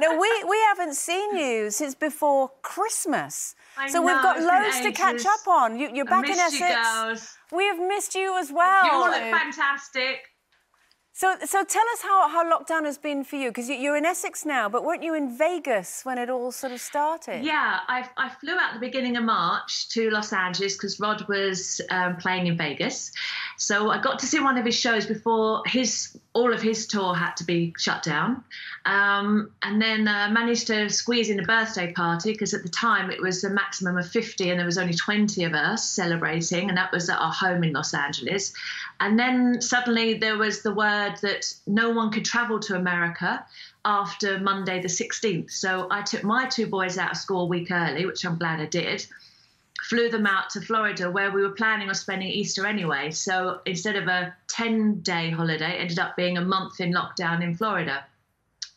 No, we, we haven't seen you since before Christmas. I so know, we've got loads to catch up on. You, you're I back in Essex. you. We have missed you as well. You all look fantastic. So, so tell us how, how lockdown has been for you, because you're in Essex now, but weren't you in Vegas when it all sort of started? Yeah, I, I flew out the beginning of March to Los Angeles because Rod was um, playing in Vegas. So I got to see one of his shows before his all of his tour had to be shut down, um, and then uh, managed to squeeze in a birthday party because at the time it was a maximum of 50 and there was only 20 of us celebrating, and that was at our home in Los Angeles. And then suddenly there was the word that no one could travel to America after Monday the 16th. So I took my two boys out of school a week early, which I'm glad I did. Flew them out to Florida, where we were planning on spending Easter anyway. So instead of a 10 day holiday, it ended up being a month in lockdown in Florida.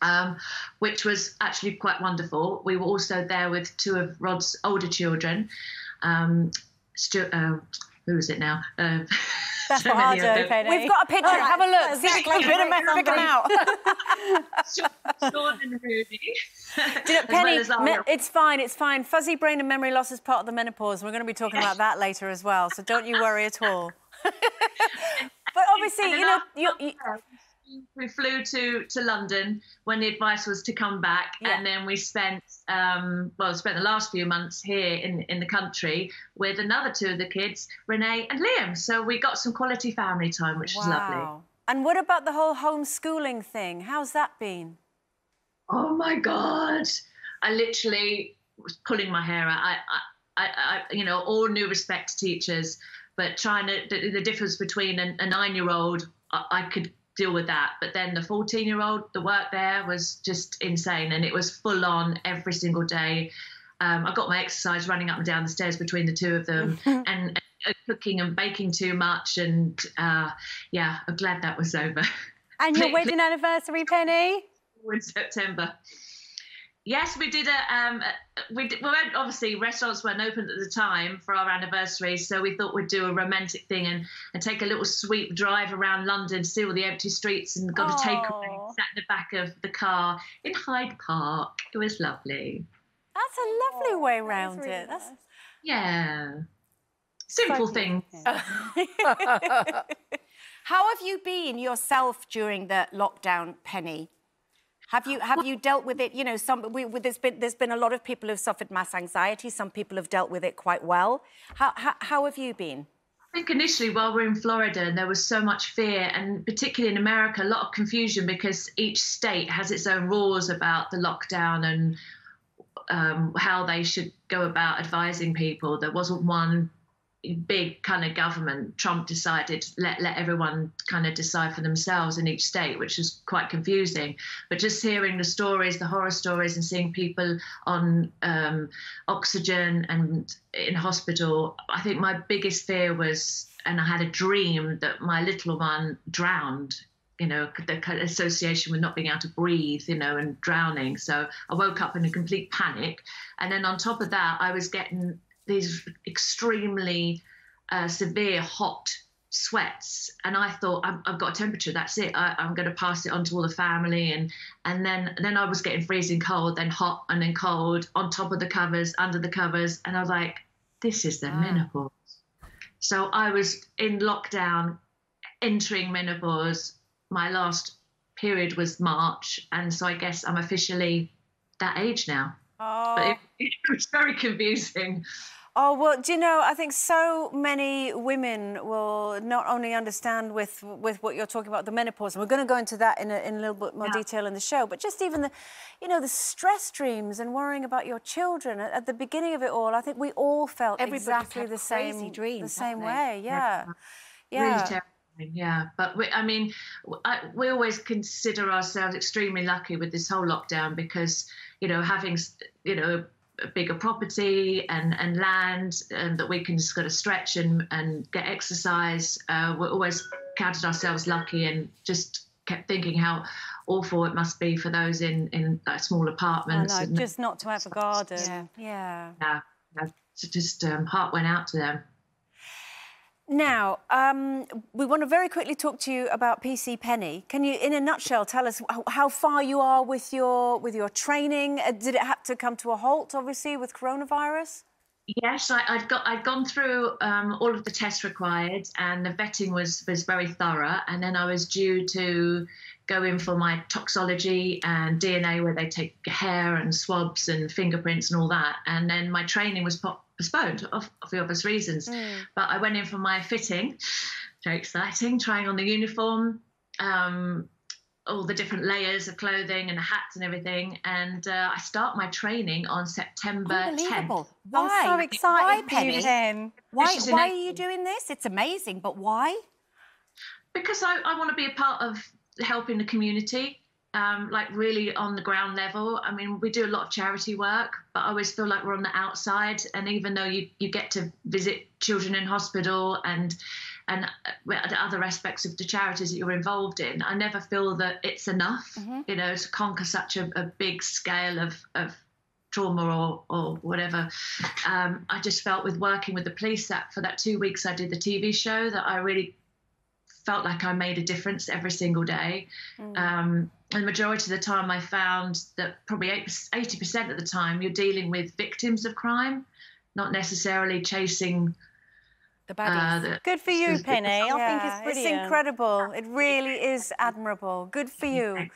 Um, which was actually quite wonderful. We were also there with two of Rod's older children. Um, Stu- uh, who is it now? Uh, That's so what I'll many of do, them. Katie. We've got a picture. All right, Have a look. See exactly. can put 'em- Remember. figure 'em out. Sean and Ruby. Do you know, As well Penny, me- it's fine, it's fine. Fuzzy brain and memory loss is part of the menopause. and We're going to be talking about that later as well, so don't you worry at all. but obviously, you know, you, you, we flew to, to London when the advice was to come back, Yeah. and then we spent um, well spent the last few months here in in the country with another two of the kids, Renee and Liam. So we got some quality family time, which was lovely. And what about the whole homeschooling thing? How's that been? Oh my god! I literally was pulling my hair out. I, I, I, you know, all new respect to teachers, but trying to the, the difference between a, a nine-year-old, I, I could deal with that, but then the 14-year-old, the work there was just insane, and it was full on every single day. Um, I got my exercise running up and down the stairs between the two of them, and, uh, cooking and baking too much, and uh, yeah, I'm glad that was over. And your wedding anniversary, Penny? In September. Yes, we did a. Um, we, did, we went, obviously restaurants weren't open at the time for our anniversary, so we thought we'd do a romantic thing and, and take a little sweep drive around London, see all the empty streets, and got a takeaway. Aw. Sat in the back of the car in Hyde Park. It was lovely. That's a lovely way That is round really it. That's nice. Yeah, simple thing. How have you been yourself during the lockdown, Penny? Have you have you dealt with it? You know, some we, there's been there's been a lot of people who've suffered mass anxiety. Some people have dealt with it quite well. How how, how have you been? I think initially, while we we're in Florida, and there was so much fear, and particularly in America, a lot of confusion because each state has its own rules about the lockdown and um, how they should go about advising people. There wasn't one big kind of government. Trump decided let let everyone kind of decide for themselves in each state, which was quite confusing. But just hearing the stories, the horror stories, and seeing people on um, oxygen and in hospital, I think my biggest fear was, and I had a dream that my little one drowned. You know, the association with not being able to breathe, you know, and drowning. So I woke up in a complete panic. And then on top of that, I was getting these extremely uh, severe hot sweats. And i thought I've, I've got a temperature that's it. I, i'm going to pass it on to all the family. And and then then i was getting freezing cold then hot and then cold on top of the covers under the covers. And i was like this is the menopause. So i was in lockdown entering menopause. My last period was march. And so i guess i'm officially that age now. Oh. but it, it was very confusing Oh, well, do you know, I think so many women will not only understand with with what you're talking about, the menopause, and we're going to go into that in a, in a little bit more Yeah. detail in the show, but just even the, you know, the stress dreams and worrying about your children at, at the beginning of it all, I think we all felt Everybody's exactly the same, dreams, the same way, yeah. Really Yeah. terrifying, yeah. But we, I mean, I, we always consider ourselves extremely lucky with this whole lockdown because, you know, having, you know, a bigger property and, and land and that we can just got to stretch and, and get exercise. Uh, we always counted ourselves lucky and just kept thinking how awful it must be for those in, in like, small I apartments. know, and- just not to have a garden. Yeah. Yeah. yeah, yeah, so just um, heart went out to them. Now, um, we want to very quickly talk to you about PC Penny. Can you, in a nutshell, tell us how, far you are with your with your training? Uh, did it have to come to a halt, obviously, with coronavirus? Yes, I, have got I'd gone through um, all of the tests required, and the vetting was was very thorough. And then I was due to go in for my toxology and DNA, where they take hair and swabs and fingerprints and all that. And then my training was postponed for obvious reasons. Mm. But I went in for my fitting, very exciting, trying on the uniform, um, all the different layers of clothing and the hats and everything. And uh, I start my training on September 10th. Why? I'm so excited, why, Penny? Why, why are you doing this? It's amazing, but why? Because I, I want to be a part of helping the community um, like really on the ground level. I mean, we do a lot of charity work, but I always feel like we're on the outside. And even though you, you get to visit children in hospital and and uh, other aspects of the charities that you're involved in, I never feel that it's enough, mm-hmm. you know, to conquer such a, a big scale of, of trauma or, or whatever. Um, I just felt with working with the police that for that two weeks I did the TV show that I really felt like I made a difference every single day. Mm. Um, and the majority of the time, I found that probably 80% of the time you're dealing with victims of crime, not necessarily chasing. The baddies. Uh, the, Good for you, Penny. I yeah, think it's brilliant. It's incredible. It really is admirable. Good for you.